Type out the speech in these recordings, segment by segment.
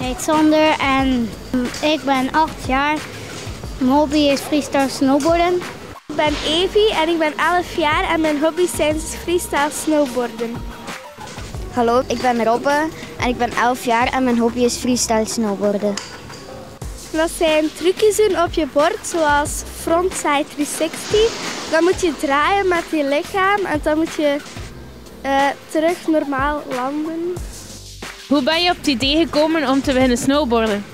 heet Sander en ik ben 8 jaar. Mijn hobby is freestyle snowboarden. Ik ben Evie en ik ben 11 jaar en mijn hobby's zijn freestyle snowboarden. Hallo, ik ben Robbe en ik ben 11 jaar en mijn hobby is freestyle snowboarden. Dat zijn trucjes doen op je bord, zoals frontside 360. Dan moet je draaien met je lichaam en dan moet je uh, terug normaal landen. Hoe ben je op het idee gekomen om te beginnen snowboarden?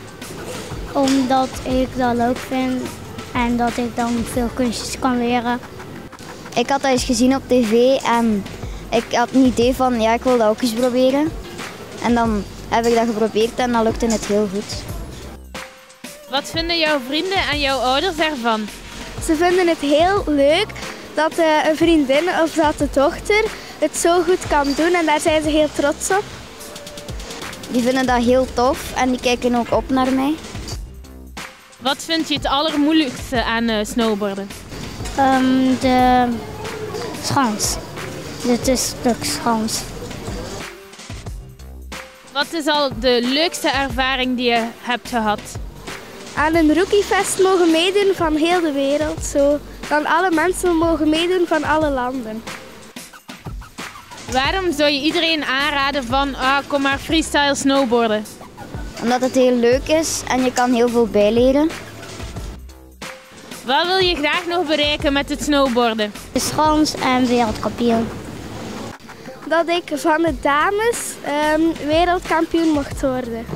Omdat ik dat leuk vind en dat ik dan veel kunstjes kan leren. Ik had dat eens gezien op tv en ik had een idee van ja, ik wil dat ook eens proberen. En dan heb ik dat geprobeerd en dan lukte het heel goed. Wat vinden jouw vrienden en jouw ouders ervan? Ze vinden het heel leuk dat eh, een vriendin of dat de dochter het zo goed kan doen en daar zijn ze heel trots op. Die vinden dat heel tof en die kijken ook op naar mij. Wat vind je het allermoeilijkste aan uh, snowboarden? Um, de schans. De tussenstuk schans. Wat is al de leukste ervaring die je hebt gehad? Aan een rookiefest mogen meedoen van heel de wereld. Zo. Dan alle mensen mogen meedoen van alle landen. Waarom zou je iedereen aanraden van ah, kom maar freestyle snowboarden? Omdat het heel leuk is en je kan heel veel bijleren. Wat wil je graag nog bereiken met het snowboarden? De schans en wereldkampioen. Dat ik van de dames um, wereldkampioen mocht worden.